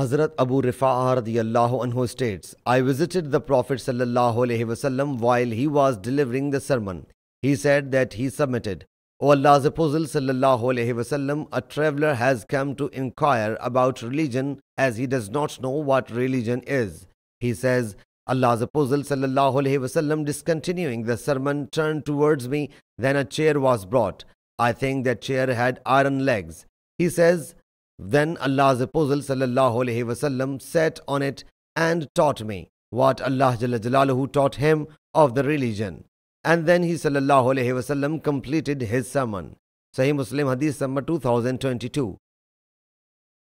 Hazrat Abu Rifa'ah radiyallahu anhu states, I visited the Prophet sallallahu alaihi wasallam while he was delivering the sermon. He said that he submitted, O Allah's Apostle sallallahu alaihi wasallam, a traveler has come to inquire about religion as he does not know what religion is. He says, Allah's Apostle sallallahu alaihi wasallam discontinuing the sermon turned towards me, then a chair was brought. I think that chair had iron legs. He says, then Allah's Apostle wasallam sat on it and taught me what Allah taught him of the religion. And then he wasallam completed his sermon. Sahih Muslim Hadith number 2022.